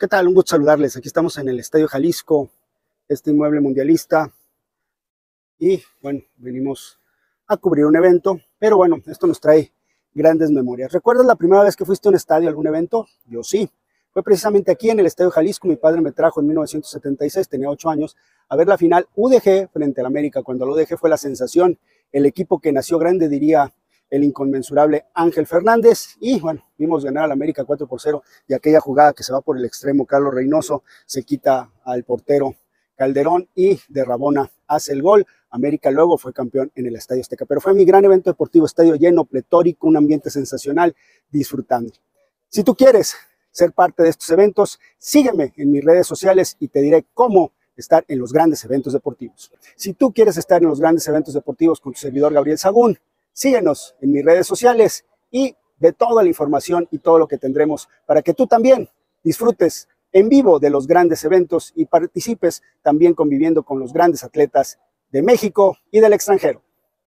¿Qué tal? Un gusto saludarles. Aquí estamos en el Estadio Jalisco, este inmueble mundialista. Y bueno, venimos a cubrir un evento, pero bueno, esto nos trae grandes memorias. ¿Recuerdas la primera vez que fuiste a un estadio, algún evento? Yo sí. Fue precisamente aquí en el Estadio Jalisco. Mi padre me trajo en 1976, tenía 8 años, a ver la final UDG frente al América. Cuando el UDG fue la sensación, el equipo que nació grande, diría el inconmensurable Ángel Fernández. Y bueno, vimos ganar al América 4 por 0 y aquella jugada que se va por el extremo, Carlos Reynoso se quita al portero Calderón y de Rabona hace el gol. América luego fue campeón en el Estadio Azteca, pero fue mi gran evento deportivo, estadio lleno, pletórico, un ambiente sensacional, disfrutando. Si tú quieres ser parte de estos eventos, sígueme en mis redes sociales y te diré cómo estar en los grandes eventos deportivos. Si tú quieres estar en los grandes eventos deportivos con tu servidor Gabriel Sagún, síguenos en mis redes sociales y ve toda la información y todo lo que tendremos para que tú también disfrutes en vivo de los grandes eventos y participes también conviviendo con los grandes atletas de México y del extranjero.